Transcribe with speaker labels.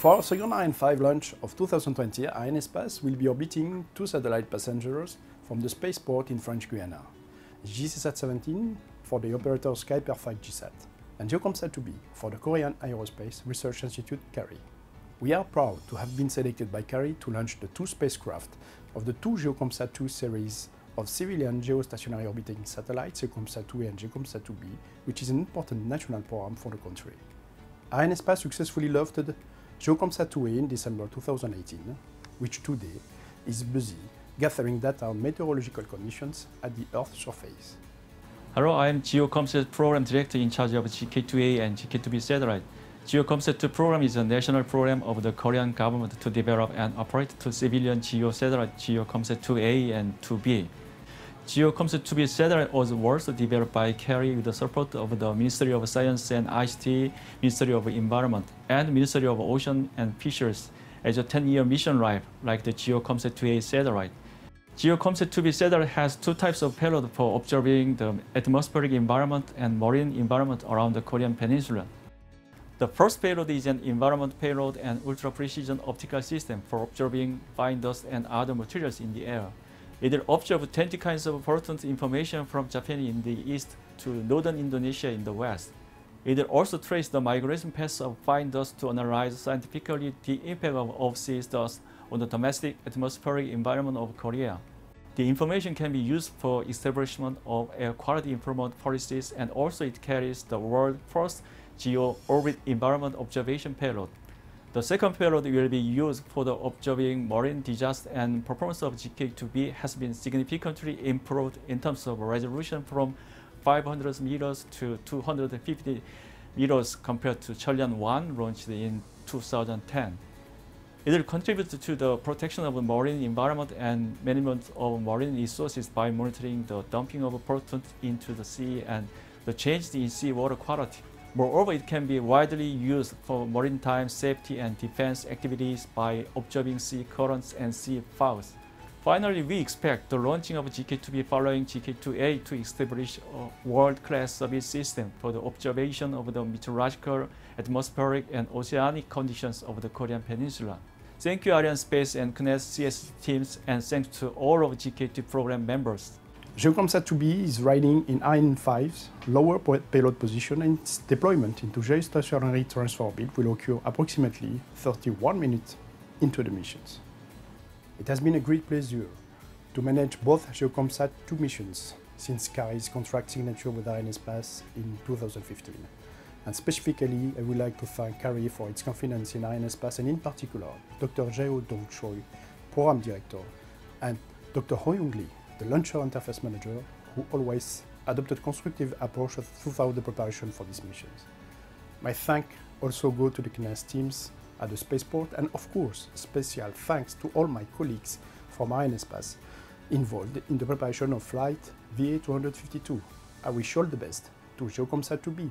Speaker 1: For our second Ariane 5 launch of 2020, Arianespace will be orbiting two satellite passengers from the spaceport in French Guiana. JCSAT-17 for the operator SKY Perfect JSAT, and GEO-KOMPSAT-2B for the Korean Aerospace Research Institute KARI. We are proud to have been selected by KARI to launch the two spacecraft of the two GEO-KOMPSAT-2 series of civilian geostationary orbiting satellites, GEO-KOMPSAT-2A and GEO-KOMPSAT-2B, which is an important national program for the country. Arianespace successfully lofted GEO-KOMPSAT-2A in December 2018, which today is busy gathering data on meteorological conditions at the Earth's surface.
Speaker 2: Hello, I am GEO-KOMPSAT Program Director in charge of GK2A and GK2B satellite. GEO-KOMPSAT program is a national program of the Korean government to develop and operate two civilian GEO satellite GEO-KOMPSAT-2A and 2B. GEO-KOMPSAT-2B satellite was also developed by KARI with the support of the Ministry of Science and ICT, Ministry of Environment, and Ministry of Ocean and Fisheries as a 10-year mission life, like the GEO-KOMPSAT-2A satellite. GEO-KOMPSAT-2B satellite has two types of payload for observing the atmospheric environment and marine environment around the Korean Peninsula. The first payload is an environment payload and ultra-precision optical system for observing fine dust and other materials in the air. It will observe 20 kinds of important information from Japan in the east to northern Indonesia in the west. It also trace the migration paths of fine dust to analyze scientifically the impact of overseas dust on the domestic atmospheric environment of Korea. The information can be used for establishment of air quality improvement policies and also it carries the world's first geo-orbit environment observation payload. The second payload will be used for the observing marine disaster and performance of GK2B has been significantly improved in terms of resolution from 500 meters to 250 meters compared to Chollian 1 launched in 2010. It will contribute to the protection of the marine environment and management of marine resources by monitoring the dumping of pollutants into the sea and the change in sea water quality. Moreover, it can be widely used for maritime safety and defense activities by observing sea currents and sea fogs. Finally, we expect the launching of GK2B following GK2A to establish a world-class service system for the observation of the meteorological, atmospheric, and oceanic conditions of the Korean Peninsula. Thank you Arianespace and CNES CS teams, and thanks to all of GK2 program members.
Speaker 1: GEO-KOMPSAT-2B is riding in Ariane 5's lower payload position and its deployment into geostationary transfer orbit will occur approximately 31 minutes into the missions. It has been a great pleasure to manage both GEO-KOMPSAT-2 missions since KARI's contract signature with Arianespace in 2015. And specifically, I would like to thank KARI for its confidence in Arianespace and in particular, Dr. Jae Dong Choi, Program Director, and Dr. Ho Young Lee, the launcher interface manager who always adopted constructive approach throughout the preparation for these missions. My thank also go to the CNES teams at the spaceport and of course special thanks to all my colleagues from Arianespace involved in the preparation of flight VA252. I wish all the best to GEO-KOMPSAT-2B